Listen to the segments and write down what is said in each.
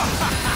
Ha ha ha!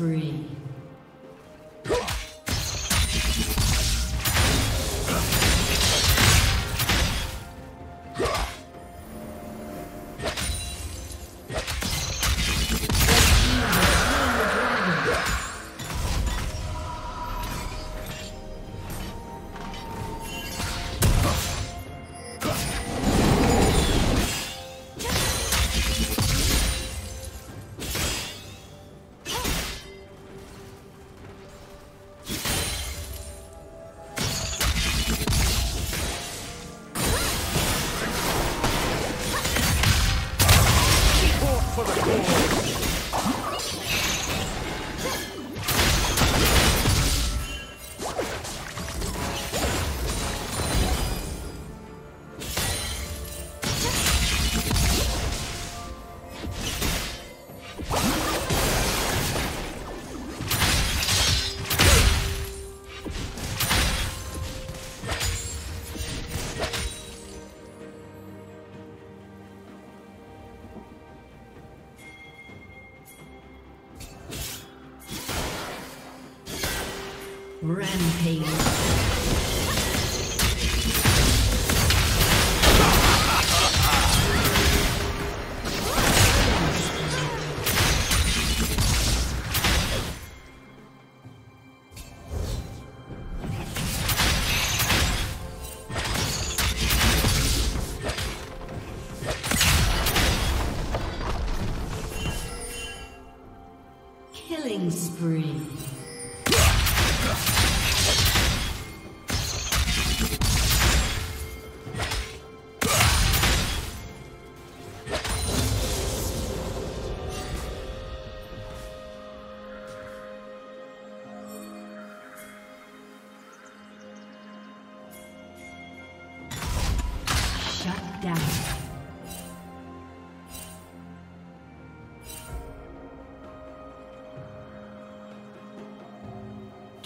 Spree.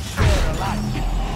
shared alike.